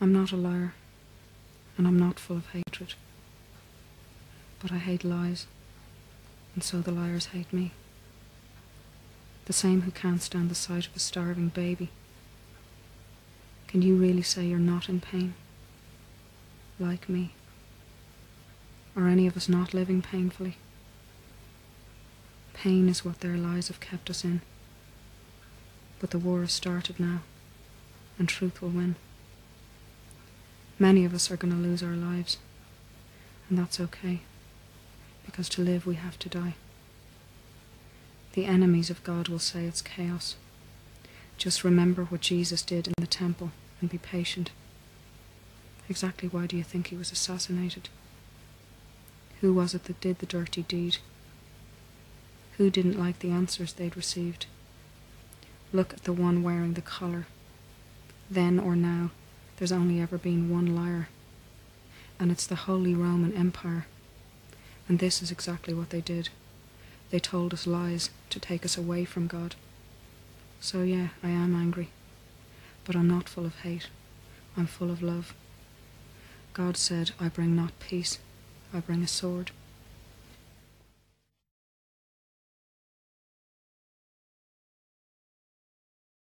I'm not a liar, and I'm not full of hatred. But I hate lies, and so the liars hate me. The same who can't stand the sight of a starving baby. Can you really say you're not in pain? Like me? Are any of us not living painfully? Pain is what their lies have kept us in. But the war has started now, and truth will win. Many of us are going to lose our lives, and that's okay, because to live we have to die. The enemies of God will say it's chaos. Just remember what Jesus did in the temple and be patient. Exactly why do you think he was assassinated? Who was it that did the dirty deed? Who didn't like the answers they'd received? Look at the one wearing the collar. Then or now, there's only ever been one liar, and it's the Holy Roman Empire. And this is exactly what they did. They told us lies to take us away from God. So, yeah, I am angry. But I'm not full of hate. I'm full of love. God said, I bring not peace, I bring a sword.